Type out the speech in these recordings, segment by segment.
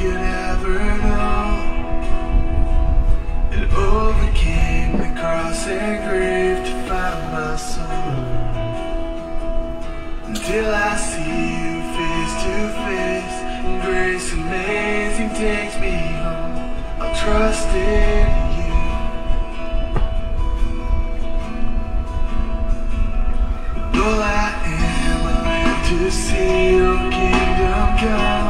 you'd ever know. It overcame the cross and grave to find my soul. Until I see you face to face, grace amazing takes me home. I'll trust in you. All I am, I live to see your kingdom come.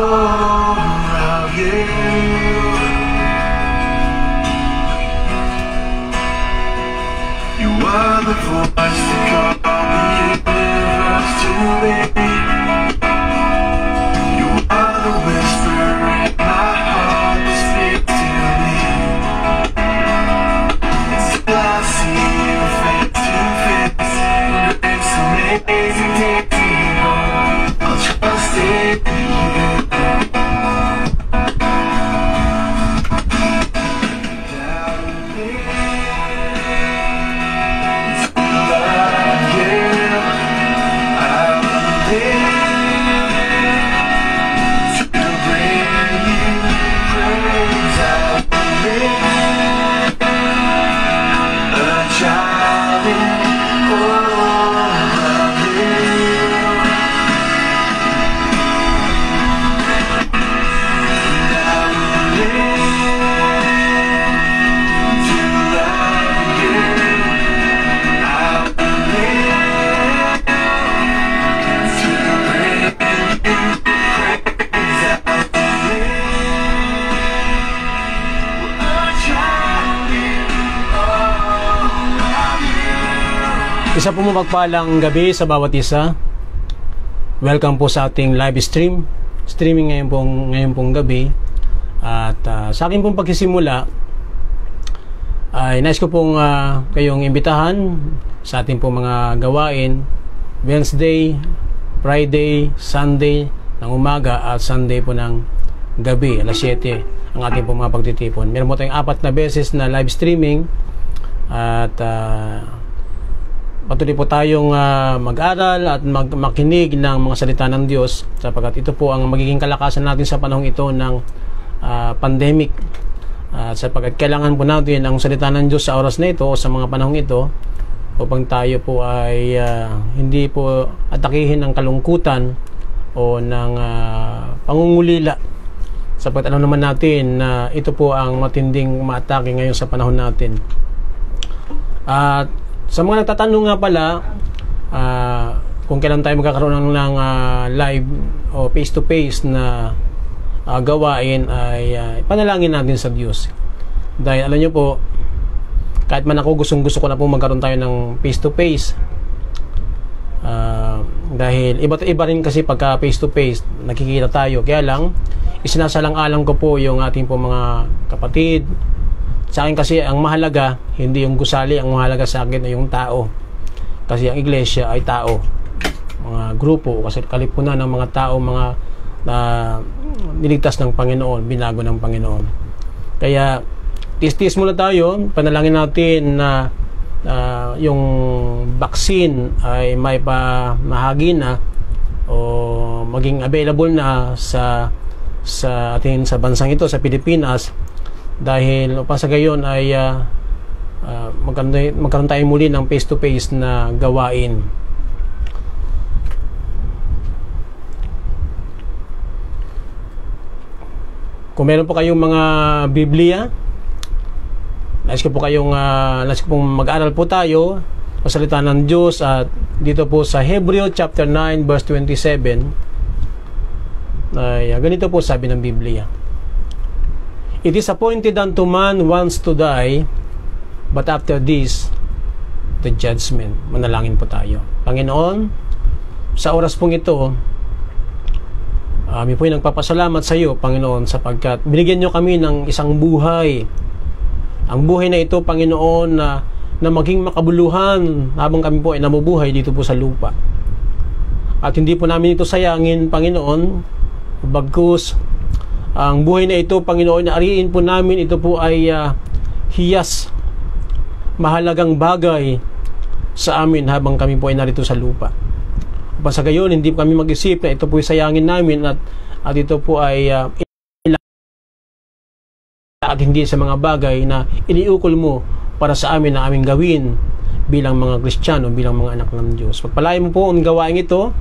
Of you. You are the voice that called the universe to me. Isa po mapagpalang gabi sa bawat isa. Welcome po sa ating live stream. Streaming ngayon pong, ngayon pong gabi. At ah, sa akin pong pagsisimula, ay nais ko pong ah, kayong imbitahan sa ating pong mga gawain. Wednesday, Friday, Sunday ng umaga at Sunday po ng gabi, alas 7 ang ating pong mga pagtitipon. Meron po tayong apat na beses na live streaming at ah, patuloy po tayong ah, mag-aral at mag- makinig ng mga salita ng Diyos sapagkat ito po ang magiging kalakasan natin sa panahong ito ng ah, pandemic. At sapagkat kailangan po natin ang salita ng Diyos sa oras na ito o sa mga panahong ito upang tayo po ay ah, hindi po atakihin ng kalungkutan o ng ah, pangungulila sapagkat alam naman natin na ito po ang matinding maatake ngayon sa panahon natin. At sa mga nagtatanong nga pala, ah, kung kailan tayo magkakaroon ng, ah, live o face-to-face na ah, gawain ay ah, panalangin natin sa Diyos. Dahil alam nyo po, kahit man ako gustong gusto ko na po magkaroon tayo ng face-to-face, Ah, dahil iba iba rin kasi pagka face to face nakikita tayo kaya lang isinasalang-alang ko po yung ating po mga kapatid sa akin kasi ang mahalaga hindi yung gusali ang mahalaga sa akin ay yung tao. Kasi ang iglesia ay tao. Mga grupo kasi kalipunan ng mga tao mga na niligtas ng Panginoon binago ng Panginoon. Kaya tis-tis muna tayo panalangin natin na ah, yung vaccine ay may pa mahagi na o maging available na sa sa atin sa bansang ito sa Pilipinas dahil upang sa gayon ay ah, ah, magkaroon, magkaroon tayo muli ng face to face na gawain kung meron po kayong mga Biblia Nais ko po kayong uh, nais ko pong mag-aral po tayo sa salita ng Diyos at dito po sa Hebreo chapter 9 verse 27 ay uh, ganito po sabi ng Biblia. It is appointed unto man once to die, but after this, the judgment. Manalangin po tayo. Panginoon, sa oras pong ito, kami po ay nagpapasalamat sa iyo, Panginoon, sapagkat binigyan nyo kami ng isang buhay. Ang buhay na ito, Panginoon, na, na maging makabuluhan habang kami po ay namubuhay dito po sa lupa. At hindi po namin ito sayangin, bagkus ang buhay na ito, Panginoon, ariin po namin, ito po ay uh, hiyas, mahalagang bagay sa amin habang kami po ay narito sa lupa. Upang sa gayon, hindi kami mag-isip na ito po ay sayangin namin at, at ito po ay uh, at hindi sa mga bagay na iniukol mo para sa amin na aming gawin bilang mga Kristiyano, bilang mga anak ng Diyos. Pagpalain mo po ang gawain ito,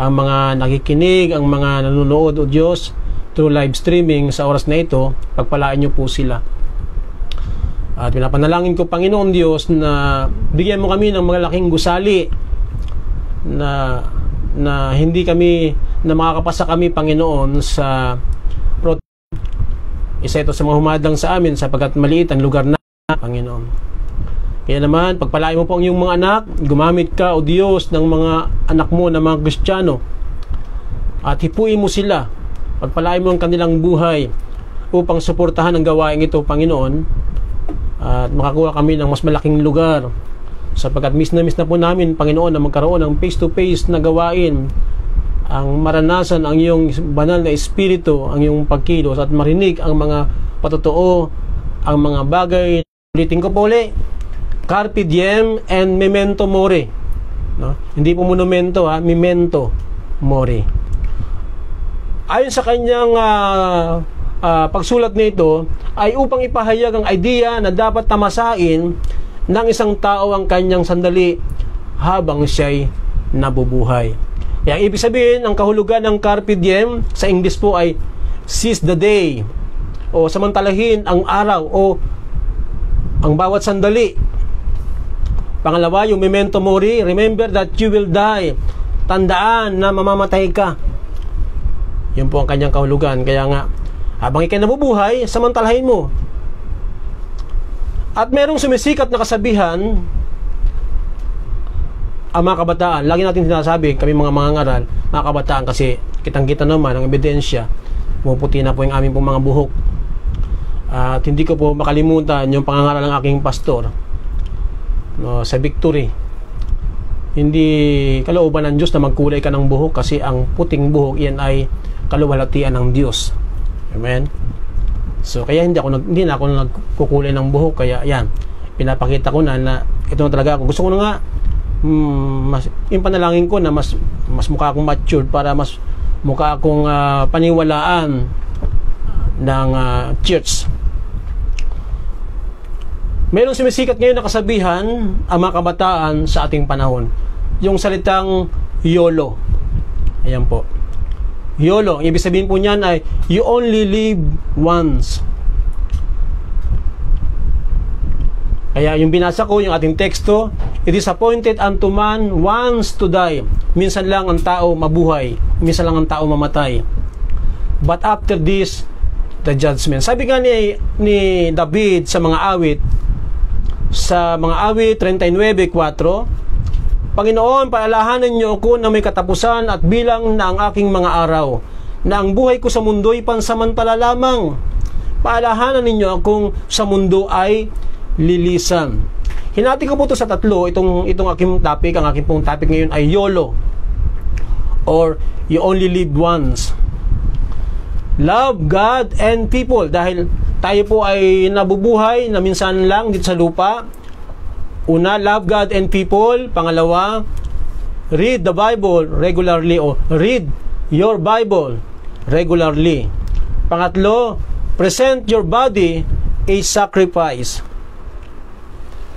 ang mga nakikinig, ang mga nanonood o Diyos through live streaming sa oras na ito, pagpalain niyo po sila. At pinapanalangin ko, Panginoon Diyos, na bigyan mo kami ng mga laking gusali na na hindi kami na makakapasa kami Panginoon sa isa ito sa mga humadang sa amin sapagkat maliit ang lugar na Panginoon. Kaya naman, pagpalain mo po ang iyong mga anak, gumamit ka, O Diyos, ng mga anak mo na mga Kristiyano at hipuin mo sila. Pagpalain mo ang kanilang buhay upang suportahan ang gawain ito, Panginoon, at makakuha kami ng mas malaking lugar sapagkat miss na miss na po namin, Panginoon, na magkaroon ng face-to-face na gawain ang maranasan ang iyong banal na espiritu, ang iyong pagkilos at marinig ang mga patotoo, ang mga bagay. Ulitin ko po ulit, Carpe diem and memento mori. No? Hindi po monumento ha, memento mori. Ayon sa kanyang uh, uh, pagsulat nito ay upang ipahayag ang idea na dapat tamasain ng isang tao ang kanyang sandali habang siya'y nabubuhay. Kaya ibig sabihin, ang kahulugan ng carpe diem sa English po ay seize the day o samantalahin ang araw o ang bawat sandali. Pangalawa, yung memento mori, remember that you will die. Tandaan na mamamatay ka. Yun po ang kanyang kahulugan. Kaya nga, habang ikay nabubuhay, samantalahin mo. At merong sumisikat na kasabihan ang mga kabataan, lagi natin sinasabi, kami mga mga ngaral, mga kabataan kasi kitang-kita naman ang ebidensya, pumuputi na po yung aming pong mga buhok. At hindi ko po makalimutan yung pangangaral ng aking pastor no, sa victory. Hindi kalooban ng Diyos na magkulay ka ng buhok kasi ang puting buhok yan ay kaluwalhatian ng Diyos. Amen? So, kaya hindi ako nag, hindi na ako nagkukulay ng buhok kaya yan pinapakita ko na na ito na talaga ako gusto ko na nga hmm, mas, yung panalangin ko na mas mas mukha akong matured para mas mukha akong uh, paniwalaan ng uh, church. Mayroong sumisikat ngayon na kasabihan ang mga kabataan sa ating panahon. Yung salitang YOLO. Ayan po. YOLO. Ibig sabihin po niyan ay you only live once. Kaya yung binasa ko, yung ating teksto, it is appointed unto man once to die. Minsan lang ang tao mabuhay, minsan lang ang tao mamatay. But after this, the judgment. Sabi nga ni, ni David sa mga awit, sa mga awit 39.4, Panginoon, paalahanan niyo ako na may katapusan at bilang na ang aking mga araw, na ang buhay ko sa mundo'y pansamantala lamang. Paalahanan ninyo akong sa mundo ay lilisan. Hinati ko po ito sa tatlo, itong, itong aking topic, ang aking pong topic ngayon ay YOLO or You Only Live Once. Love God and people dahil tayo po ay nabubuhay na minsan lang dito sa lupa. Una, love God and people. Pangalawa, read the Bible regularly o read your Bible regularly. Pangatlo, present your body a sacrifice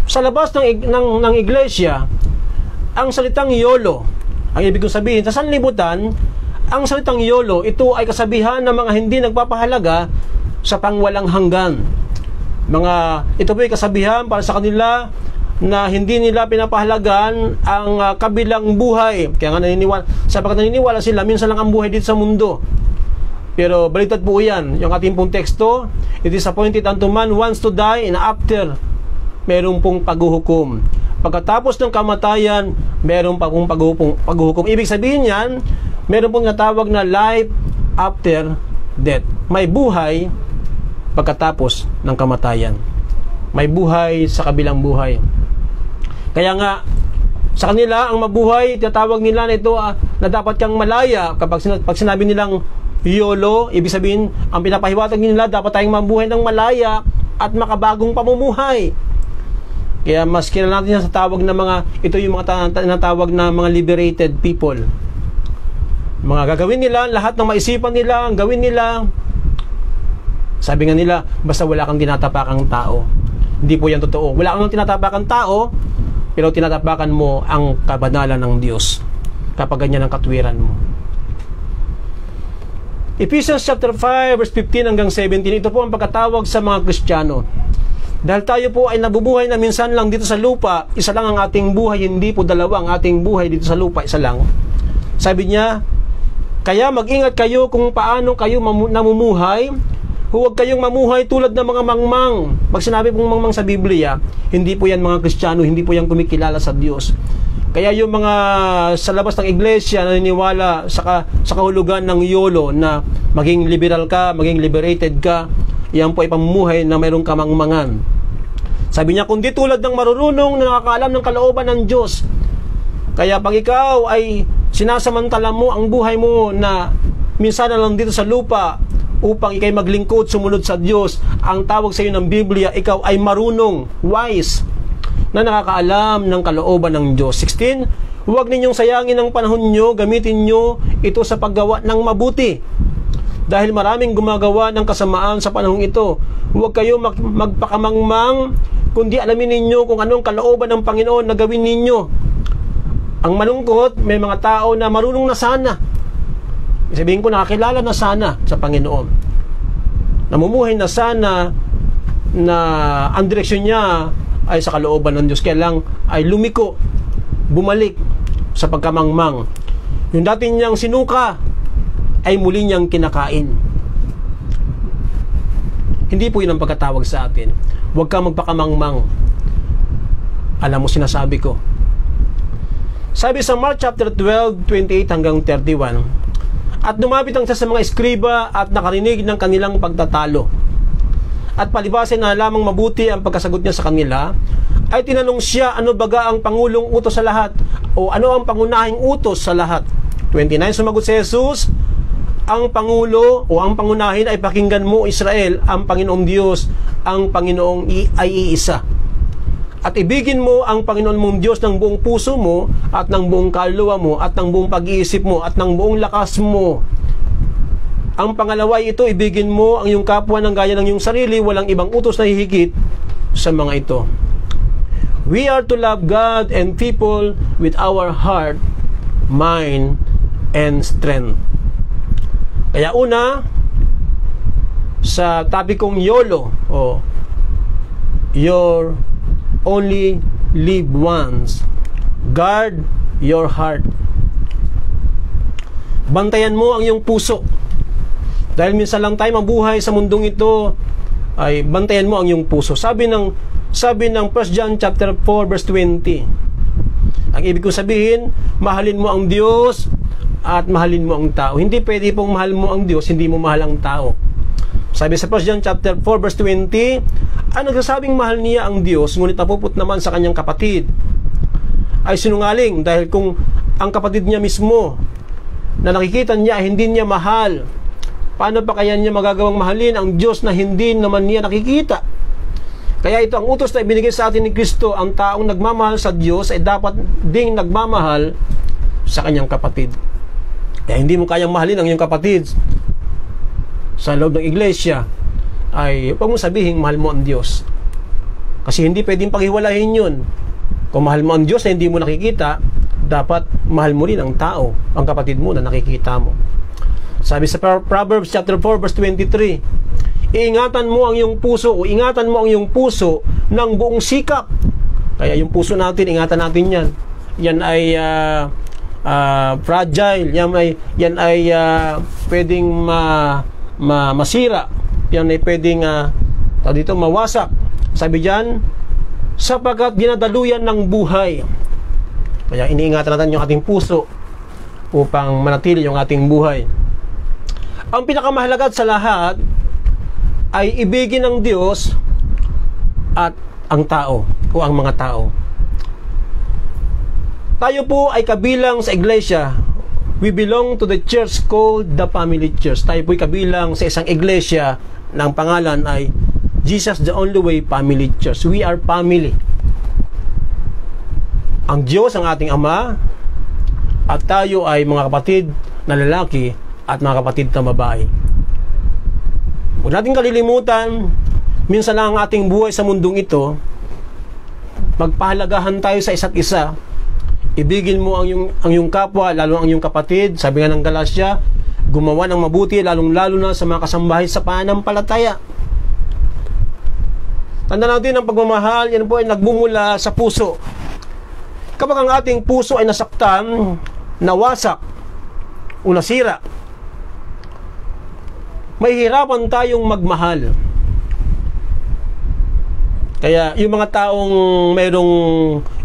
sa labas ng, ng, ng iglesia, ang salitang YOLO, ang ibig kong sabihin, sa sanlibutan, ang salitang YOLO, ito ay kasabihan ng mga hindi nagpapahalaga sa pangwalang hanggan. Mga, ito po ay kasabihan para sa kanila na hindi nila pinapahalagan ang uh, kabilang buhay. Kaya nga naniniwala, sapagkat naniniwala sila, minsan lang ang buhay dito sa mundo. Pero baliktad po yan. Yung ating pong teksto, it is appointed unto man once to die and after meron pong paghuhukom. Pagkatapos ng kamatayan, meron pa pong paghuhukom. paghuhukom. Ibig sabihin yan, meron pong natawag na life after death. May buhay pagkatapos ng kamatayan. May buhay sa kabilang buhay. Kaya nga, sa kanila, ang mabuhay, tinatawag nila na ito ah, na dapat kang malaya. Kapag sin- pag sinabi nilang YOLO, ibig sabihin, ang pinapahiwatig nila, dapat tayong mabuhay ng malaya at makabagong pamumuhay. Kaya mas kilala natin sa tawag na mga, ito yung mga ta- tinatawag na mga liberated people. Mga gagawin nila, lahat ng maisipan nila, ang gawin nila, sabi nga nila, basta wala kang tinatapakang tao. Hindi po yan totoo. Wala kang tinatapakang tao, pero tinatapakan mo ang kabanalan ng Diyos kapag ganyan ang katwiran mo. Ephesians chapter 5 verse 15 hanggang 17 ito po ang pagkatawag sa mga Kristiyano. Dahil tayo po ay nabubuhay na minsan lang dito sa lupa, isa lang ang ating buhay, hindi po dalawa ang ating buhay dito sa lupa, isa lang. Sabi niya, kaya mag-ingat kayo kung paano kayo namumuhay. Huwag kayong mamuhay tulad ng mga mangmang. Pag sinabi pong mangmang sa Biblia, hindi po yan mga Kristiyano, hindi po yan kumikilala sa Diyos. Kaya yung mga sa labas ng iglesia naniniwala sa, ka, sa kahulugan ng YOLO na maging liberal ka, maging liberated ka, yan po ay pamumuhay na mayroong kamangmangan. Sabi niya, kundi tulad ng marurunong na nakakaalam ng kalooban ng Diyos. Kaya pag ikaw ay sinasamantala mo ang buhay mo na minsan na lang dito sa lupa upang ikay maglingkod, sumunod sa Diyos, ang tawag sa iyo ng Biblia, ikaw ay marunong, wise, na nakakaalam ng kalooban ng Diyos. 16, huwag ninyong sayangin ang panahon nyo, gamitin nyo ito sa paggawa ng mabuti. Dahil maraming gumagawa ng kasamaan sa panahong ito. Huwag kayo mag- magpakamangmang, kundi alamin ninyo kung anong kalooban ng Panginoon na gawin ninyo. Ang malungkot, may mga tao na marunong na sana. Sabihin ko, nakakilala na sana sa Panginoon. Namumuhay na sana na ang direksyon niya ay sa kalooban ng Diyos. Kaya lang ay lumiko, bumalik sa pagkamangmang. Yung dati niyang sinuka ay muli niyang kinakain. Hindi po yun ang pagkatawag sa atin. Huwag ka magpakamangmang. Alam mo sinasabi ko. Sabi sa Mark chapter 12, 28 hanggang 31, At lumapit ang isa sa mga eskriba at nakarinig ng kanilang pagtatalo. At palibasin na lamang mabuti ang pagkasagot niya sa kanila, ay tinanong siya ano baga ang pangulong utos sa lahat o ano ang pangunahing utos sa lahat. 29 sumagot si Jesus, ang pangulo o ang pangunahin ay pakinggan mo Israel, ang Panginoong Diyos, ang Panginoong ay iisa. At ibigin mo ang Panginoon mong Diyos ng buong puso mo at ng buong kaluluwa mo at ng buong pag-iisip mo at ng buong lakas mo. Ang pangalawa ito, ibigin mo ang iyong kapwa ng gaya ng iyong sarili, walang ibang utos na hihigit sa mga ito. We are to love God and people with our heart, mind, and strength. Kaya una, sa topicong YOLO, o Your only live once. Guard your heart. Bantayan mo ang iyong puso. Dahil minsan lang tayo mabuhay sa mundong ito, ay bantayan mo ang iyong puso. Sabi ng sabi ng 1 John chapter 4 verse 20. Ang ibig kong sabihin, mahalin mo ang Diyos at mahalin mo ang tao. Hindi pwede pong mahal mo ang Diyos, hindi mo mahal ang tao. Sabi sa 1 John chapter 4 verse 20, ang nagsasabing mahal niya ang Diyos, ngunit napuput naman sa kanyang kapatid, ay sinungaling dahil kung ang kapatid niya mismo na nakikita niya hindi niya mahal, paano pa kaya niya magagawang mahalin ang Diyos na hindi naman niya nakikita? Kaya ito ang utos na ibinigay sa atin ni Kristo, ang taong nagmamahal sa Diyos ay dapat ding nagmamahal sa kanyang kapatid. Kaya hindi mo kayang mahalin ang iyong kapatid sa loob ng iglesia, ay huwag mo sabihin mahal mo ang Diyos. Kasi hindi pwedeng paghiwalayin yun. Kung mahal mo ang Diyos na hindi mo nakikita, dapat mahal mo rin ang tao, ang kapatid mo na nakikita mo. Sabi sa Proverbs chapter 4 verse 23, Iingatan mo ang iyong puso o ingatan mo ang iyong puso ng buong sikap. Kaya yung puso natin, ingatan natin yan. Yan ay uh, ah, fragile, yan ay yan ay ah, pwedeng ma, ma- masira. Yan ay pwedeng tawag dito mawasak. Sabi diyan, sapagkat dinadaluyan ng buhay. Kaya iniingatan natin yung ating puso upang manatili yung ating buhay. Ang pinakamahalaga sa lahat ay ibigin ng Diyos at ang tao o ang mga tao. Tayo po ay kabilang sa iglesia. We belong to the church called the family church. Tayo po ay kabilang sa isang iglesia ang pangalan ay Jesus the Only Way Family Church. We are family. Ang Diyos ang ating Ama at tayo ay mga kapatid na lalaki at mga kapatid na babae. Huwag natin kalilimutan, minsan lang ang ating buhay sa mundong ito, magpahalagahan tayo sa isa't isa. Ibigin mo ang yung, ang yung kapwa, lalo ang yung kapatid. Sabi nga ng Galasya, gumawa ng mabuti, lalong-lalo na sa mga kasambahay sa pananampalataya. Tanda natin ang pagmamahal, yan po ay nagbumula sa puso. Kapag ang ating puso ay nasaktan, nawasak, o nasira, mahihirapan tayong magmahal. Kaya yung mga taong mayroong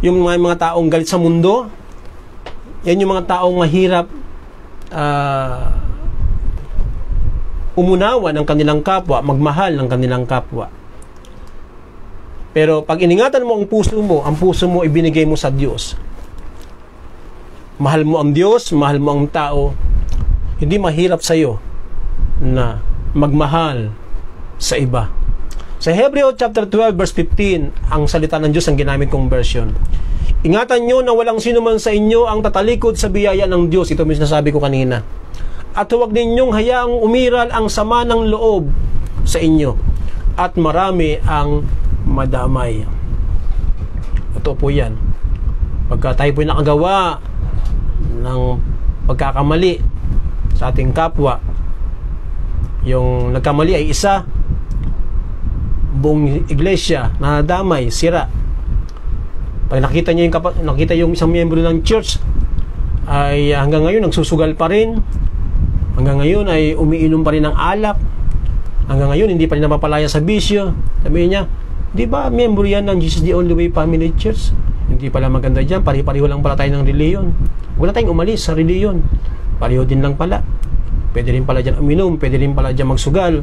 yung mga, mga taong galit sa mundo, yan yung mga taong mahirap ah, umunawa ng kanilang kapwa, magmahal ng kanilang kapwa. Pero pag iningatan mo ang puso mo, ang puso mo ibinigay mo sa Diyos. Mahal mo ang Diyos, mahal mo ang tao, hindi mahirap sa iyo na magmahal sa iba. Sa Hebreo chapter 12 verse 15, ang salita ng Diyos ang ginamit kong version. Ingatan nyo na walang sino man sa inyo ang tatalikod sa biyaya ng Diyos. Ito yung sinasabi ko kanina. At huwag ninyong hayaang umiral ang sama ng loob sa inyo. At marami ang madamay. Ito po yan. Pagka tayo po nakagawa ng pagkakamali sa ating kapwa, yung nagkamali ay isa, buong iglesia na nadamay, sira. Pag nakita niyo yung nakita yung isang miyembro ng church ay hanggang ngayon nagsusugal pa rin. Hanggang ngayon ay umiinom pa rin ng alak. Hanggang ngayon hindi pa rin napapalaya sa bisyo. Sabi niya, di ba miyembro yan ng Jesus the Only Way Family Church? Hindi pala maganda dyan. Pari-pariho lang pala tayo ng reliyon. Na tayong umalis sa reliyon. Pareho din lang pala. Pwede rin pala dyan uminom. Pwede rin pala dyan magsugal.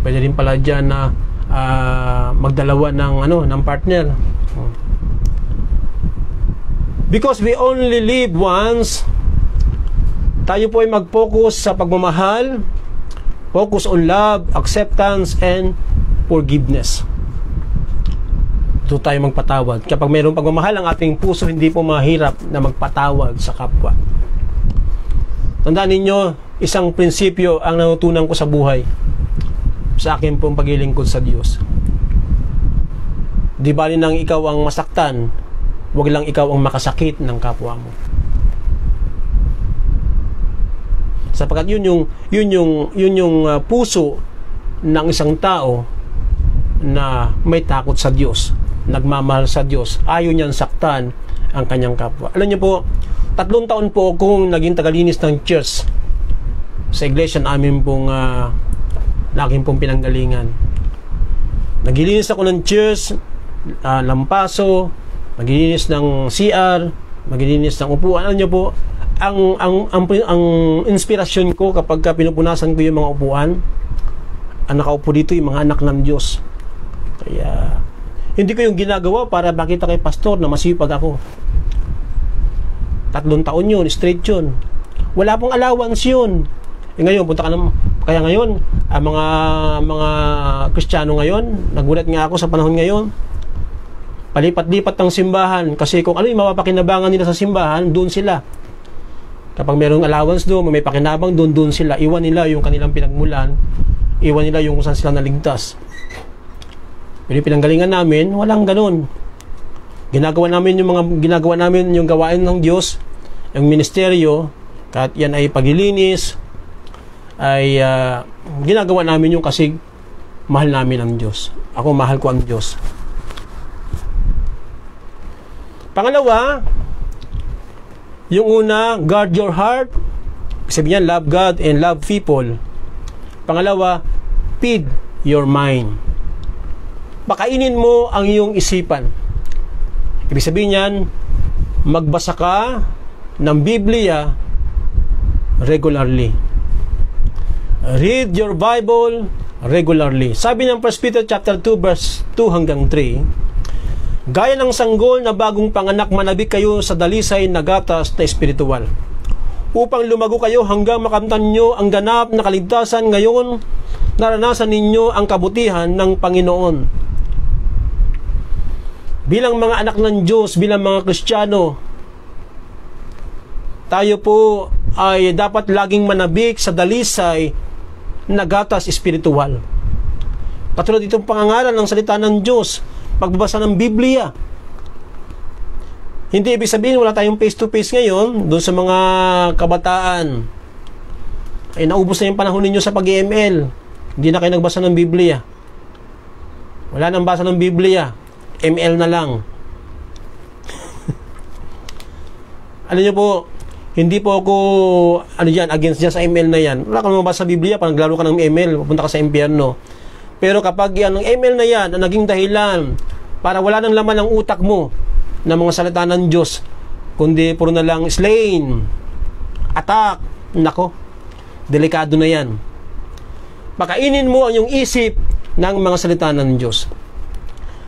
Pwede rin pala dyan na ah, magdalawa ng ano ng partner. Because we only live once, tayo po ay mag-focus sa pagmamahal, focus on love, acceptance, and forgiveness. Ito tayo magpatawad. Kapag mayroong pagmamahal ang ating puso, hindi po mahirap na magpatawad sa kapwa. Tandaan ninyo, isang prinsipyo ang natutunan ko sa buhay sa akin pong paglilingkod sa Diyos. Di bali nang ikaw ang masaktan, wag lang ikaw ang makasakit ng kapwa mo. Sapagkat yun yung yun yung yun yung uh, puso ng isang tao na may takot sa Diyos, nagmamahal sa Diyos, ayaw niyang saktan ang kanyang kapwa. Alam niyo po, tatlong taon po akong naging tagalinis ng church sa iglesia namin pong uh, laging pong pinanggalingan. Naglilinis ako ng church, uh, lampaso, maglilinis ng CR, maglilinis ng upuan. Alam niyo po, ang, ang, ang, ang inspirasyon ko kapag ka pinupunasan ko yung mga upuan, ang nakaupo dito yung mga anak ng Diyos. Kaya, hindi ko yung ginagawa para makita kay pastor na masipag ako. Tatlong taon yun, straight yun. Wala pong allowance yun. Eh ngayon, punta ka na, kaya ngayon, ang mga mga Kristiyano ngayon, nagulat nga ako sa panahon ngayon, palipat-lipat ng simbahan kasi kung ano yung mapapakinabangan nila sa simbahan, doon sila. Kapag mayroong allowance doon, may pakinabang doon, doon sila. Iwan nila yung kanilang pinagmulan, iwan nila yung saan sila naligtas. Pero yung pinanggalingan namin, walang ganun. Ginagawa namin yung mga ginagawa namin yung gawain ng Diyos, yung ministeryo, kahit yan ay paglilinis, ay uh, ginagawa namin yung kasi mahal namin ang Diyos. Ako mahal ko ang Diyos. Yung una, guard your heart. Sabi niya, love God and love people. Pangalawa, feed your mind. Pakainin mo ang iyong isipan. Ibig sabihin niyan, magbasa ka ng Biblia regularly. Read your Bible regularly. Sabi ng 1 Peter chapter 2 verse 2 hanggang 3, Gaya ng sanggol na bagong panganak manabik kayo sa dalisay na gatas na espiritual. Upang lumago kayo hanggang makamtan nyo ang ganap na kaligtasan ngayon, naranasan ninyo ang kabutihan ng Panginoon. Bilang mga anak ng Diyos, bilang mga Kristiyano, tayo po ay dapat laging manabik sa dalisay na gatas espiritual. Katulad itong pangangaral ng salita ng Diyos, pagbabasa ng Biblia. Hindi ibig sabihin wala tayong face-to-face ngayon doon sa mga kabataan. Ay naubos na yung panahon ninyo sa pag-ML. Hindi na kayo nagbasa ng Biblia. Wala nang basa ng Biblia. ML na lang. Alam niyo po, hindi po ako ano yan, against dyan sa ML na yan. Wala kang mabasa sa Biblia, pag naglaro ka ng ML, pupunta ka sa impyerno. Pero kapag yan, ang ML na yan, ang naging dahilan para wala nang laman ang utak mo ng mga salita ng Diyos, kundi puro na lang slain, attack, nako, delikado na yan. Pakainin mo ang iyong isip ng mga salita ng Diyos.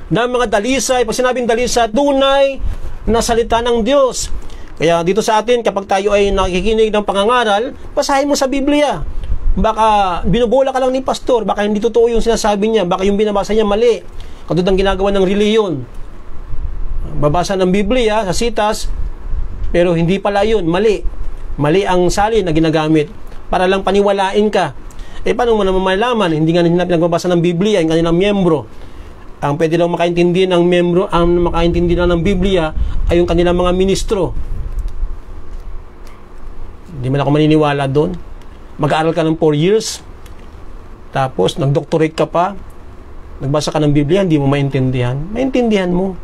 Ng mga dalisay, pag sinabing dalisay, tunay na salita ng Diyos. Kaya dito sa atin, kapag tayo ay nakikinig ng pangangaral, basahin mo sa Biblia. Baka binubola ka lang ni pastor, baka hindi totoo yung sinasabi niya, baka yung binabasa niya mali. Katulad ng ginagawa ng reliyon. Babasa ng Biblia sa sitas, pero hindi pala yun, mali. Mali ang salin na ginagamit para lang paniwalain ka. Eh, paano mo naman malalaman? Hindi nga nila pinagbabasa ng Biblia, yung kanilang miyembro. Ang pwede lang makaintindi ng miyembro, ang makaintindi lang ng Biblia ay yung kanilang mga ministro. Hindi man ako maniniwala doon. Mag-aaral ka ng 4 years, tapos nag-doctorate ka pa, nagbasa ka ng Biblia, hindi mo maintindihan. Maintindihan mo.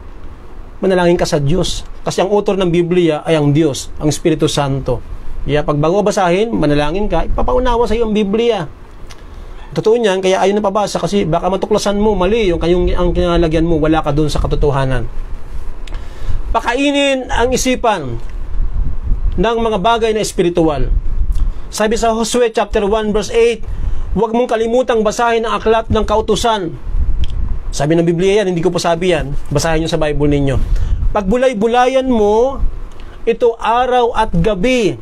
Manalangin ka sa Diyos. Kasi ang author ng Biblia ay ang Diyos, ang Espiritu Santo. Kaya pag bago basahin, manalangin ka, ipapaunawa sa iyo ang Biblia. Totoo niyan, kaya ayaw na pabasa kasi baka matuklasan mo, mali yung kayong ang kinalagyan mo, wala ka doon sa katotohanan. Pakainin ang isipan ng mga bagay na espiritual. Sabi sa Josue chapter 1 verse 8, huwag mong kalimutang basahin ang aklat ng kautusan. Sabi ng Biblia yan, hindi ko po sabi yan. Basahin nyo sa Bible ninyo. Pagbulay-bulayan mo, ito araw at gabi,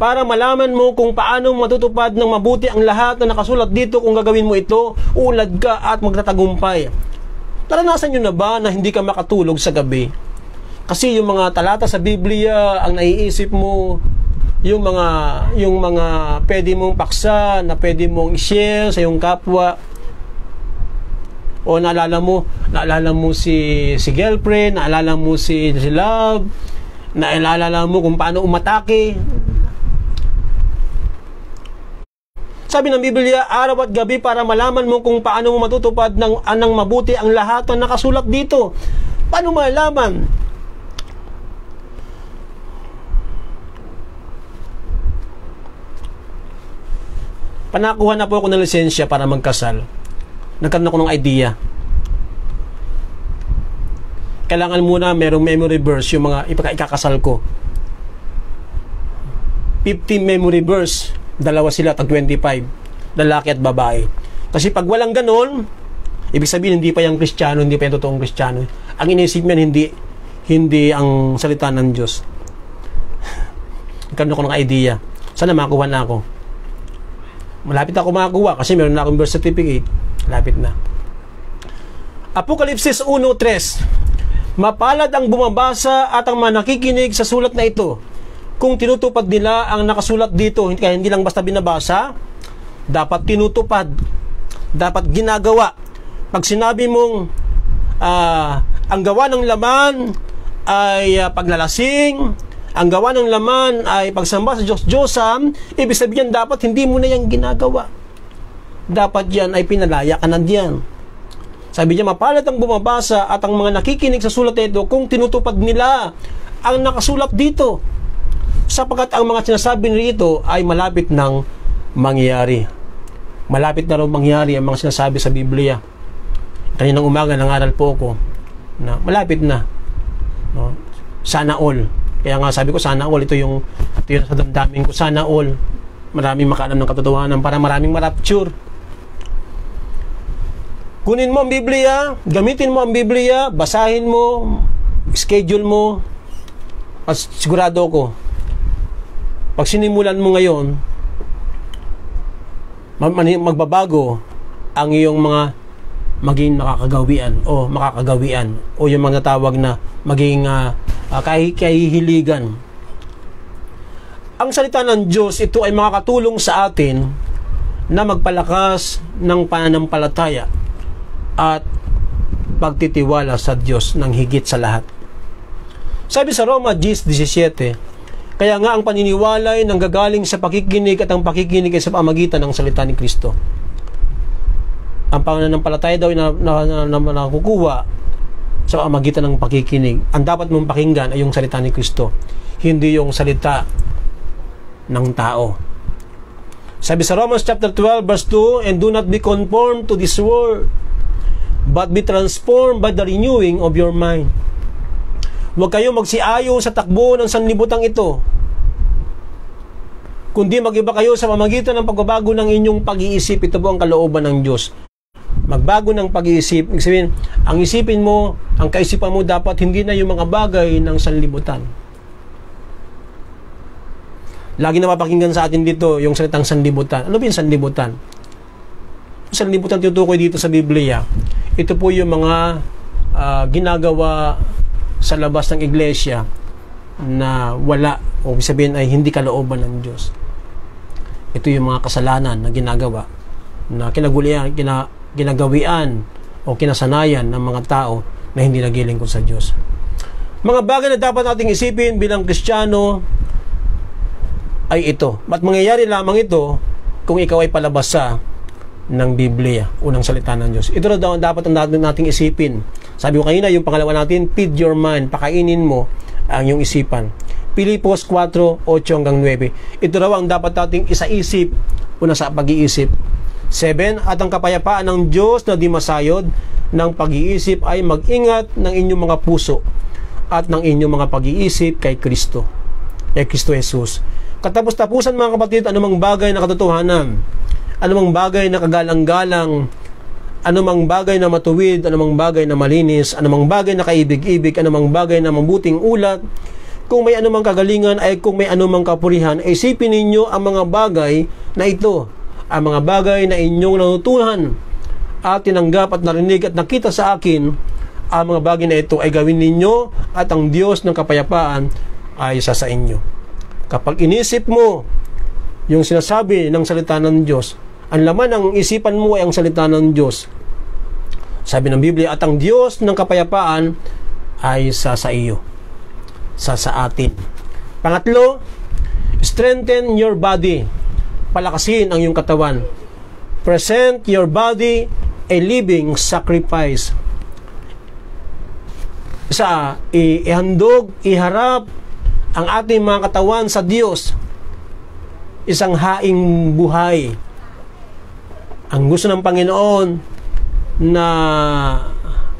para malaman mo kung paano matutupad ng mabuti ang lahat na nakasulat dito kung gagawin mo ito, ulad ka at magtatagumpay. Naranasan nyo na ba na hindi ka makatulog sa gabi? Kasi yung mga talata sa Biblia, ang naiisip mo, yung mga yung mga pwede mong paksa na pwede mong i-share sa iyong kapwa. O naalala mo naalala mo si si girlfriend naalala mo si si love naalala mo kung paano umatake. Sabi ng Biblia araw at gabi para malaman mo kung paano mo matutupad ng anang mabuti ang lahat na nakasulat dito. Paano malaman panakuha na po ako ng lisensya para magkasal. Nagkaroon ako ng idea. Kailangan muna merong memory verse yung mga ipakakasal ko. 15 memory verse, dalawa sila, tag 25, lalaki at babae. Kasi pag walang ganon, ibig sabihin hindi pa yung kristyano, hindi pa yung totoong kristyano. Ang inisip niyan, hindi, hindi ang salita ng Diyos. Nagkaroon ako ng idea. Sana makuha na ako malapit ako makakuha kasi meron na akong birth certificate. Malapit na. Apokalipsis 1.3 Mapalad ang bumabasa at ang mga nakikinig sa sulat na ito. Kung tinutupad nila ang nakasulat dito, kaya hindi lang basta binabasa, dapat tinutupad. Dapat ginagawa. Pag sinabi mong uh, ang gawa ng laman ay uh, paglalasing, ang gawa ng laman ay pagsamba sa Diyos Diyosan, ibig sabihin dapat hindi mo na yan ginagawa. Dapat yan ay pinalaya ka na. Sabi niya, mapalat ang bumabasa at ang mga nakikinig sa sulat nito kung tinutupad nila ang nakasulat dito. sapagkat ang mga sinasabi rito ay malapit ng mangyayari. Malapit na raw mangyari ang mga sinasabi sa Biblia. Kaninang umaga nangaral po ako na malapit na. No? Sana all. Kaya nga sabi ko sana all ito yung ito yung sa damdamin ko sana all. Maraming makaalam ng katotohanan para maraming marapture. Kunin mo ang Biblia, gamitin mo ang Biblia, basahin mo, schedule mo, at sigurado ko, pag sinimulan mo ngayon, magbabago ang iyong mga maging nakakagawian o makakagawian o yung mga tawag na maging uh, uh, kahi- kahihiligan. Ang salita ng Diyos, ito ay makakatulong sa atin na magpalakas ng pananampalataya at pagtitiwala sa Diyos ng higit sa lahat. Sabi sa Roma 10.17, kaya nga ang paniniwala ay nanggagaling sa pakikinig at ang pakikinig ay sa pamagitan ng salita ni Kristo. Ang pananampalataya daw na, na, na, na, na, nakukuha sa pamagitan ng pakikinig. Ang dapat mong pakinggan ay yung salita ni Kristo, hindi yung salita ng tao. Sabi sa Romans chapter 12 verse 2, And do not be conformed to this world, but be transformed by the renewing of your mind. Huwag kayong magsiayo sa takbo ng sanlibutang ito. Kundi magiba kayo sa pamagitan ng pagbabago ng inyong pag-iisip. Ito po ang kalooban ng Diyos. Magbago ng pag-iisip. Ibig sabihin, ang isipin mo, ang kaisipan mo dapat hindi na yung mga bagay ng sanlibutan. Lagi na mapakinggan sa atin dito yung salitang sanlibutan. Ano ba yung sanlibutan? Sanlibutan tutukoy dito sa Biblia. Ito po yung mga uh, ginagawa sa labas ng iglesia na wala o sabihin ay hindi kalooban ng Diyos. Ito yung mga kasalanan na ginagawa na kinagulian, kina, ginagawian o kinasanayan ng mga tao na hindi nagilingkod sa Diyos. Mga bagay na dapat nating isipin bilang Kristiyano ay ito. At mangyayari lamang ito kung ikaw ay palabas sa ng Biblia, unang salita ng Diyos. Ito na daw ang dapat ang nating isipin. Sabi ko kanina, yung pangalawa natin, feed your mind, pakainin mo ang iyong isipan. Pilipos 4, 8 hanggang 9. Ito raw ang dapat nating isaisip una sa pag-iisip. 7. At ang kapayapaan ng Diyos na di masayod ng pag-iisip ay mag-ingat ng inyong mga puso at ng inyong mga pag-iisip kay Kristo. Kay Kristo Jesus Katapos-tapusan mga kapatid, anumang bagay na katotohanan, anumang bagay na kagalang-galang, anumang bagay na matuwid, anumang bagay na malinis, anumang bagay na kaibig-ibig, anumang bagay na mabuting ulat, kung may anumang kagalingan ay kung may anumang kapurihan, isipin ninyo ang mga bagay na ito, ang mga bagay na inyong nanutuhan at tinanggap at narinig at nakita sa akin, ang mga bagay na ito ay gawin ninyo at ang Diyos ng kapayapaan ay isa sa inyo. Kapag inisip mo yung sinasabi ng salita ng Diyos, ang laman ng isipan mo ay ang salita ng Diyos. Sabi ng Biblia, at ang Diyos ng kapayapaan ay sa sa iyo, sa sa atin. Pangatlo, strengthen your body. Palakasin ang iyong katawan. Present your body a living sacrifice. Sa ihandog, iharap ang ating mga katawan sa Diyos isang haing buhay. Ang gusto ng Panginoon na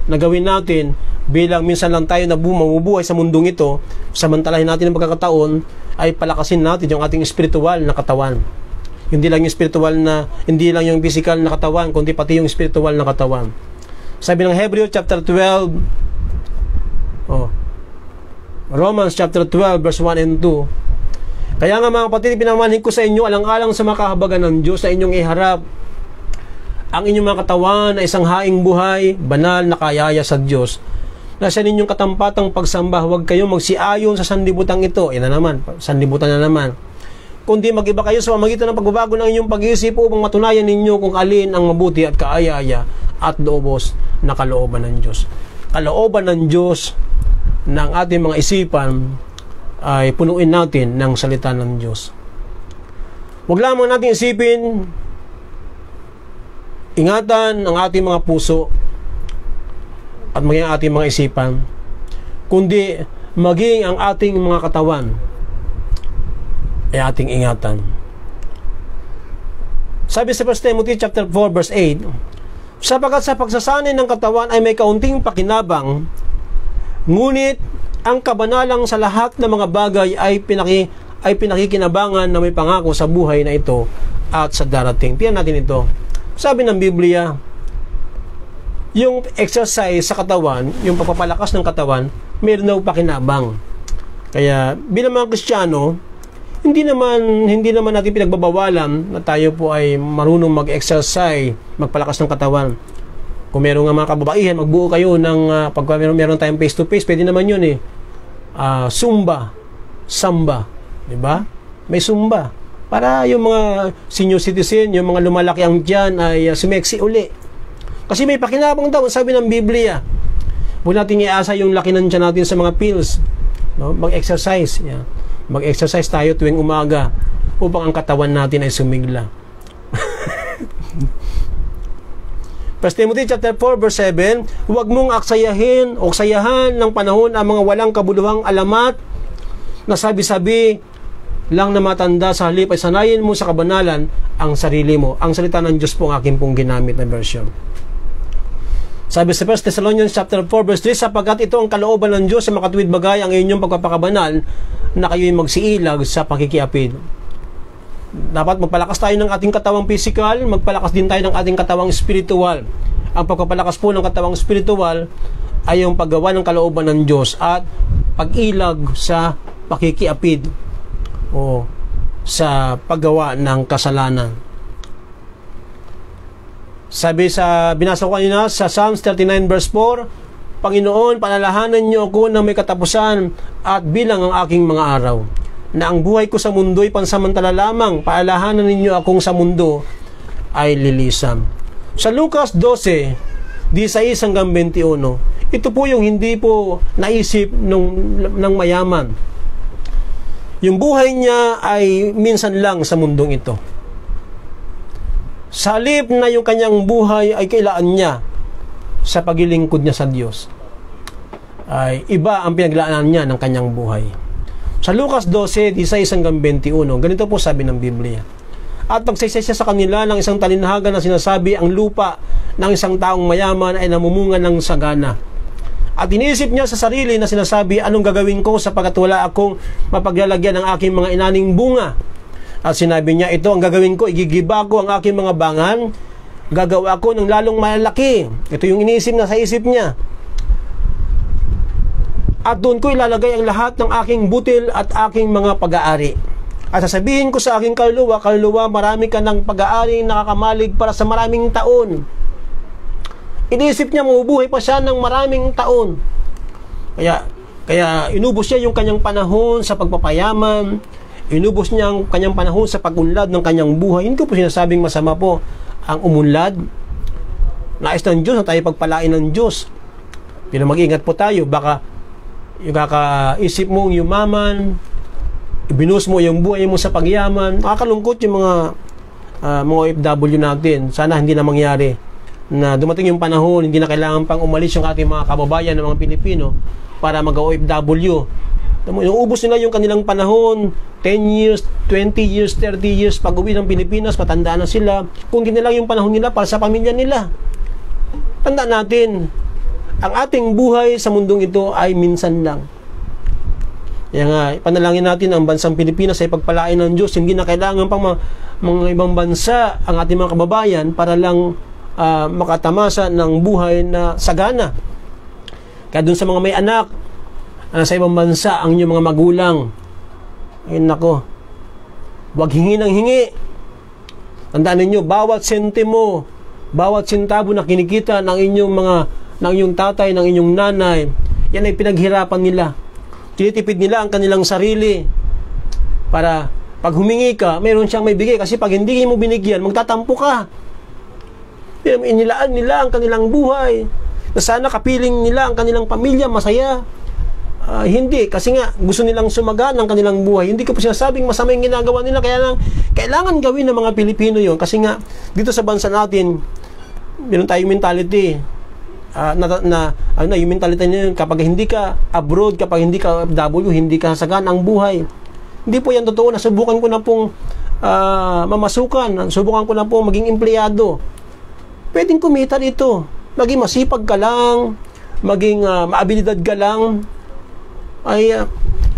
nagawin natin bilang minsan lang tayo na bumubuhay sa mundong ito, samantalahin natin ang pagkakataon, ay palakasin natin yung ating spiritual na katawan. Hindi lang yung spiritual na, hindi lang yung physical na katawan, kundi pati yung spiritual na katawan. Sabi ng Hebreo chapter 12, oh, Romans chapter 12 verse 1 and 2. Kaya nga mga kapatid, pinamanin ko sa inyo alang-alang sa makahabagan ng Diyos na inyong iharap ang inyong mga katawan na isang haing buhay, banal na kayaya sa Diyos. Nasa ninyong katampatang pagsamba, huwag kayo magsiayon sa sanlibutan ito. Yan na naman, sanlibutan na naman. Kundi magiba kayo sa pamagitan ng pagbabago ng inyong pag-iisip upang matunayan ninyo kung alin ang mabuti at kaayaya at loobos na kalooban ng Diyos. Kalooban ng Diyos ng ating mga isipan ay punuin natin ng salita ng Diyos. Huwag lamang natin isipin, ingatan ang ating mga puso at maging ating mga isipan, kundi maging ang ating mga katawan ay ating ingatan. Sabi sa 1 Timothy chapter 4 verse 8, Sapagat sa pagsasanay ng katawan ay may kaunting pakinabang, ngunit ang kabanalang sa lahat ng mga bagay ay pinaki ay pinakikinabangan na may pangako sa buhay na ito at sa darating. Tiyan natin ito. Sabi ng Biblia, yung exercise sa katawan, yung pagpapalakas ng katawan, meron daw pakinabang. Kaya bilang mga Kristiyano, hindi naman hindi naman natin pinagbabawalan na tayo po ay marunong mag-exercise, magpalakas ng katawan. Kung meron nga mga kababaihan, magbuo kayo ng uh, pag meron, meron tayong face to face, pwede naman 'yun eh. Uh, zumba, samba, 'di ba? May zumba para yung mga senior citizen, yung mga lumalaki ang diyan ay uh, sumeksi uli. Kasi may pakinabang daw, sabi ng Biblia. Huwag natin iasa yung laki ng tiyan natin sa mga pills. No? Mag-exercise. Yeah. Mag-exercise tayo tuwing umaga upang ang katawan natin ay sumigla. 1 Timothy chapter 4 verse 7, huwag mong aksayahin o sayahan ng panahon ang mga walang kabuluhang alamat na sabi-sabi lang na matanda sa halip ay sanayin mo sa kabanalan ang sarili mo. Ang salita ng Diyos po ang aking pong ginamit na version. Sabi sa 1 Thessalonians chapter 4 verse 3, sapagkat ito ang kalooban ng Diyos sa makatuwid bagay ang inyong pagpapakabanal na kayo'y magsiilag sa pakikiapid. Dapat magpalakas tayo ng ating katawang physical, magpalakas din tayo ng ating katawang spiritual. Ang pagpapalakas po ng katawang spiritual ay yung paggawa ng kalooban ng Diyos at pag-ilag sa pakikiapid o sa paggawa ng kasalanan. Sabi sa binasa ko kanina sa Psalms 39 verse 4, Panginoon, panalahanan niyo ako ng may katapusan at bilang ang aking mga araw. Na ang buhay ko sa mundo'y pansamantala lamang, paalahanan ninyo akong sa mundo ay lilisam. Sa Lucas 12, 16 hanggang 21, ito po yung hindi po naisip ng, ng mayaman. Yung buhay niya ay minsan lang sa mundong ito. Sa na yung kanyang buhay ay kailaan niya sa paglilingkod niya sa Diyos ay iba ang pinaglaanan niya ng kanyang buhay. Sa Lucas 12, 16 hanggang 21, ganito po sabi ng Biblia. At pagsaysay siya sa kanila ng isang talinhaga na sinasabi ang lupa ng isang taong mayaman ay namumunga ng sagana. At iniisip niya sa sarili na sinasabi, anong gagawin ko sapagkat wala akong mapaglalagyan ng aking mga inaning bunga. At sinabi niya, ito ang gagawin ko, igigiba ko ang aking mga bangan, gagawa ko ng lalong malaki. Ito yung iniisip na sa isip niya. At doon ko ilalagay ang lahat ng aking butil at aking mga pag-aari. At sasabihin ko sa aking kaluluwa, kaluluwa, marami ka ng pag-aari nakakamalig para sa maraming taon. Iniisip niya mabubuhay pa siya ng maraming taon. Kaya, kaya inubos niya yung kanyang panahon sa pagpapayaman, inubos niya ang kanyang panahon sa pagunlad ng kanyang buhay. Hindi ko po sinasabing masama po ang umunlad. Nais ng Diyos na tayo pagpalain ng Diyos. Pero mag-ingat po tayo, baka yung kakaisip mong yumaman, ibinuhos mo yung buhay mo sa pagyaman, makakalungkot yung mga uh, mga OFW natin. Sana hindi na mangyari na dumating yung panahon, hindi na kailangan pang umalis yung ating mga kababayan ng mga Pilipino para mag-OFW. Inuubos nila yung kanilang panahon, 10 years, 20 years, 30 years, pag uwi ng Pilipinas, matanda na sila. Kung hindi lang yung panahon nila para sa pamilya nila. Tanda natin, ang ating buhay sa mundong ito ay minsan lang. Kaya nga, panalangin natin ang bansang Pilipinas ay pagpalain ng Diyos. Hindi na kailangan pang mga, mga ibang bansa ang ating mga kababayan para lang uh, makatamasa ng buhay na sagana. Kaya dun sa mga may anak, uh, sa ibang bansa, ang inyong mga magulang, ayun nako, huwag hingi ng hingi. Tandaan ninyo, bawat sentimo, bawat sentabo na kinikita ng inyong mga ng inyong tatay, ng inyong nanay, yan ay pinaghirapan nila. Tinitipid nila ang kanilang sarili para pag humingi ka, mayroon siyang may bigay. Kasi pag hindi mo binigyan, magtatampo ka. Inilaan nila ang kanilang buhay. Na sana kapiling nila ang kanilang pamilya, masaya. Uh, hindi, kasi nga gusto nilang sumaga ng kanilang buhay. Hindi ko po sinasabing masama yung ginagawa nila. Kaya lang, kailangan gawin ng mga Pilipino yon Kasi nga, dito sa bansa natin, meron tayong mentality uh, na, na ano yung mentality niya kapag hindi ka abroad kapag hindi ka W hindi ka sagan ang buhay Hindi po yan totoo. Nasubukan ko na pong ah, mamasukan. Nasubukan ko na pong maging empleyado. Pwedeng kumita dito. Maging masipag ka lang, maging ah, maabilidad ka lang, ay ah,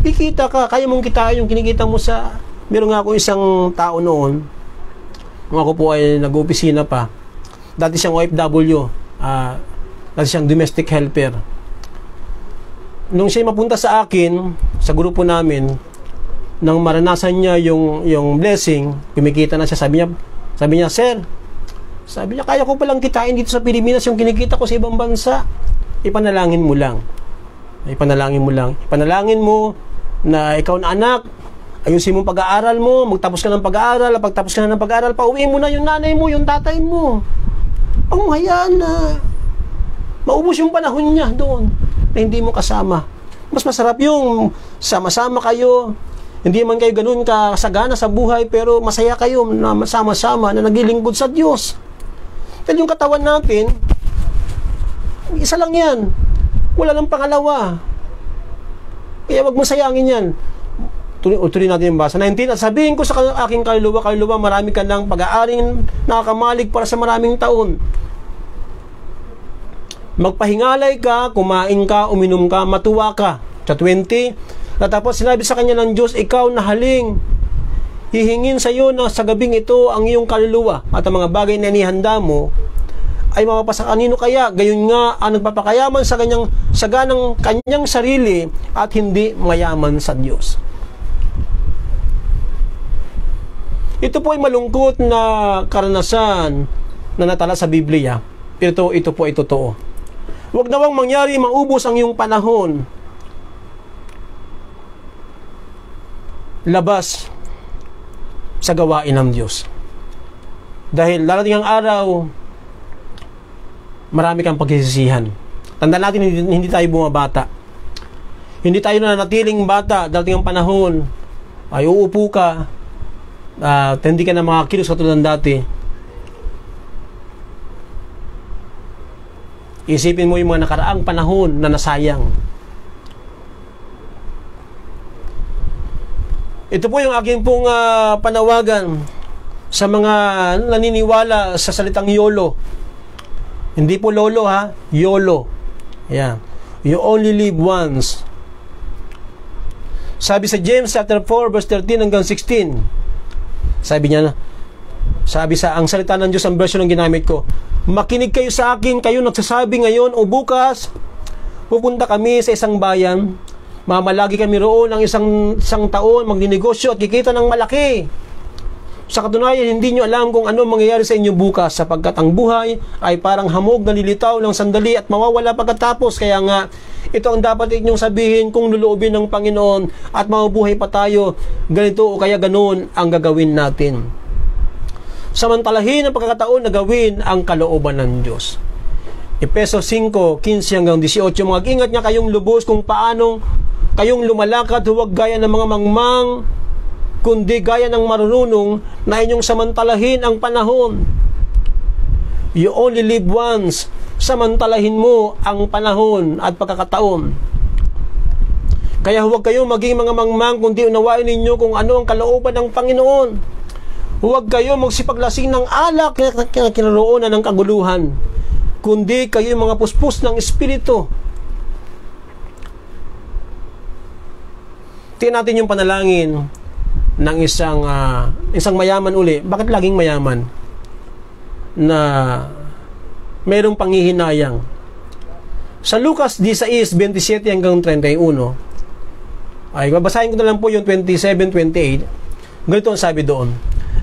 kikita ka. Kaya mong kitain yung kinikita mo sa... Meron nga ako isang tao noon, nung ako po ay nag-opisina pa, dati siyang OFW, ah, dati siyang domestic helper. Nung siya mapunta sa akin, sa grupo namin, nang maranasan niya yung yung blessing, kumikita na siya, sabi niya, sabi niya, "Sir, sabi niya, kaya ko palang kitain dito sa Pilipinas yung kinikita ko sa ibang bansa. Ipanalangin mo lang. Ipanalangin mo lang. Ipanalangin mo na ikaw na anak, ayusin mo pag-aaral mo, magtapos ka ng pag-aaral, pagtapos ka na ng pag-aaral, pauwiin mo na yung nanay mo, yung tatay mo. Ang hayaan na maubos yung panahon niya doon na hindi mo kasama. Mas masarap yung sama-sama kayo, hindi man kayo ganun ka sagana sa buhay, pero masaya kayo na sama-sama na naglilingkod sa Diyos. Dahil yung katawan natin, isa lang yan. Wala lang pangalawa. Kaya wag mo sayangin yan. Tuloy, tuloy natin yung basa. 19, at sabihin ko sa aking kaluluwa, kaluluwa, marami ka ng pag-aaring nakakamalig para sa maraming taon. Magpahingalay ka, kumain ka, uminom ka, matuwa ka. Sa 20, at tapos sinabi sa kanya ng Diyos, ikaw na haling, hihingin sa iyo na sa gabing ito ang iyong kaluluwa at ang mga bagay na inihanda mo ay mapapasa kanino kaya gayon nga ang nagpapakayaman sa kanyang saganang kanyang sarili at hindi mayaman sa Diyos. Ito po ay malungkot na karanasan na natala sa Biblia. Ito, ito po ay totoo. Huwag nawang mangyari maubos ang iyong panahon. Labas sa gawain ng Diyos. Dahil darating ang araw, marami kang pagsisisihan. Tandaan natin, hindi, hindi tayo bumabata. Hindi tayo nanatiling bata. Darating ang panahon, ay uupo ka, uh, hindi ka na mga kilos katulad ng dati. Isipin mo yung mga nakaraang panahon na nasayang. Ito po yung aking pong ah, panawagan sa mga naniniwala sa salitang YOLO. Hindi po lolo ha, YOLO. Ayan. You only live once. Sabi sa James chapter 4 verse 13 hanggang 16. Sabi niya sabi sa ang salita ng Diyos ang version ng ginamit ko. Makinig kayo sa akin, kayo nagsasabi ngayon o bukas, pupunta kami sa isang bayan, mamalagi kami roon ang isang, isang taon, magninegosyo at kikita ng malaki. Sa katunayan, hindi nyo alam kung ano mangyayari sa inyo bukas sapagkat ang buhay ay parang hamog na lilitaw ng sandali at mawawala pagkatapos. Kaya nga, ito ang dapat inyong sabihin kung luluobin ng Panginoon at mabubuhay pa tayo, ganito o kaya ganoon ang gagawin natin. Samantalahin ang pagkakataon na gawin ang kalooban ng Diyos. Epeso 5, 15 hanggang 18, mag-ingat niya kayong lubos kung paanong kayong lumalakad, huwag gaya ng mga mangmang, kundi gaya ng marunong na inyong samantalahin ang panahon. You only live once. Samantalahin mo ang panahon at pagkakataon. Kaya huwag kayong maging mga mangmang kundi unawain ninyo kung ano ang kalooban ng Panginoon. Huwag kayo magsipaglasing ng alak na kinaroonan ng kaguluhan, kundi kayo mga puspos ng Espiritu. Tingnan natin yung panalangin ng isang uh, isang mayaman uli. Bakit laging mayaman? Na mayroong panghihinayang. Sa Lucas 16, 27 hanggang 31, ay babasahin ko na lang po yung 27, 28. Ganito ang sabi doon.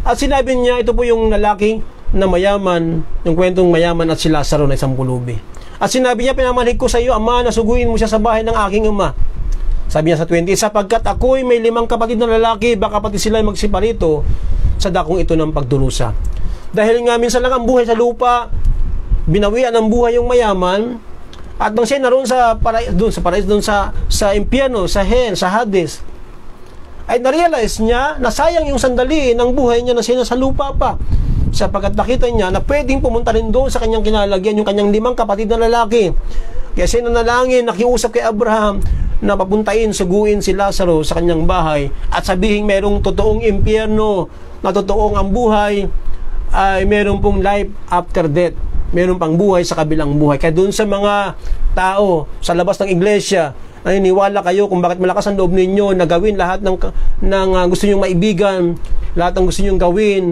At sinabi niya, ito po yung lalaki na mayaman, yung kwentong mayaman at si Lazaro na isang pulubi. At sinabi niya, pinamalig ko sa iyo, Ama, nasuguin mo siya sa bahay ng aking ama. Sabi niya sa 20, sapagkat ako'y may limang kapatid na lalaki, baka pati sila magsiparito sa dakong ito ng pagdurusa. Dahil nga minsan lang ang buhay sa lupa, binawian ng buhay yung mayaman, at nang siya naroon sa para doon sa parais doon sa sa impyerno, sa hell, sa Hades, ay na-realize niya na sayang yung sandali ng buhay niya na siya sa lupa pa. Sapagkat nakita niya na pwedeng pumunta rin doon sa kanyang kinalagyan yung kanyang limang kapatid na lalaki. Kaya siya nanalangin, nakiusap kay Abraham, na papuntayin, suguin si Lazaro sa kanyang bahay at sabihin merong totoong impyerno na totoong ang buhay ay meron pong life after death. Meron pang buhay sa kabilang buhay. Kaya doon sa mga tao sa labas ng iglesia, naniniwala kayo kung bakit malakas ang loob ninyo na gawin lahat ng, ng uh, gusto nyong maibigan, lahat ng gusto nyong gawin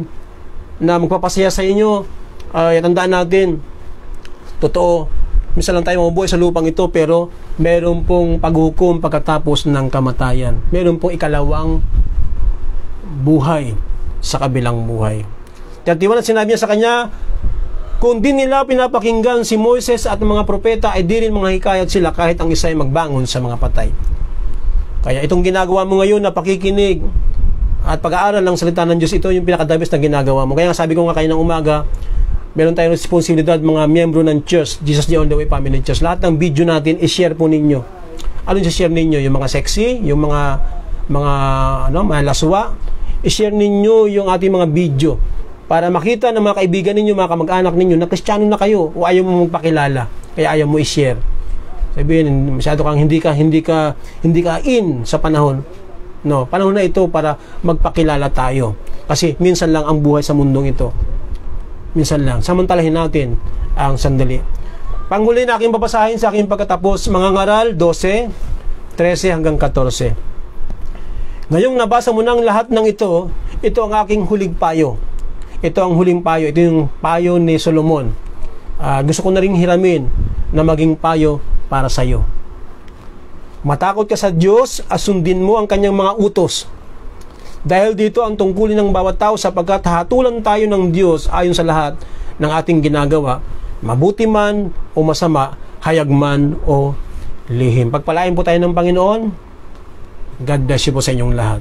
na magpapasaya sa inyo. Ay tandaan natin, totoo, minsan lang tayo mabuhay sa lupang ito pero meron pong paghukom pagkatapos ng kamatayan. Meron pong ikalawang buhay sa kabilang buhay. 31 sinabi niya sa kanya, kung di nila pinapakinggan si Moises at mga propeta, ay di rin mga hikayat sila kahit ang isa ay magbangon sa mga patay. Kaya itong ginagawa mo ngayon na pakikinig at pag-aaral ng salita ng Diyos, ito yung pinakadabis na ginagawa mo. Kaya sabi ko nga kayo ng umaga, meron tayong responsibilidad mga miyembro ng Church, Jesus the Only Way Family Church. Lahat ng video natin, i-share po ninyo. Ano yung share ninyo? Yung mga sexy, yung mga mga ano, mga laswa. I-share ninyo yung ating mga video para makita ng mga kaibigan ninyo, mga kamag-anak ninyo na kristyano na kayo o ayaw mo magpakilala, kaya ayaw mo i-share. Sabihin, masyado kang hindi ka hindi ka hindi ka in sa panahon. No, panahon na ito para magpakilala tayo. Kasi minsan lang ang buhay sa mundong ito. Minsan lang. Samantalahin natin ang sandali. Panghuli na aking babasahin sa aking pagkatapos, mga ngaral 12, 13 hanggang 14. Ngayong nabasa mo ng lahat ng ito, ito ang aking huling payo ito ang huling payo. Ito yung payo ni Solomon. Uh, gusto ko na rin hiramin na maging payo para sa iyo. Matakot ka sa Diyos, asundin mo ang kanyang mga utos. Dahil dito ang tungkulin ng bawat tao sapagkat hatulan tayo ng Diyos ayon sa lahat ng ating ginagawa, mabuti man o masama, hayag man o lihim. Pagpalain po tayo ng Panginoon. God bless you po sa inyong lahat.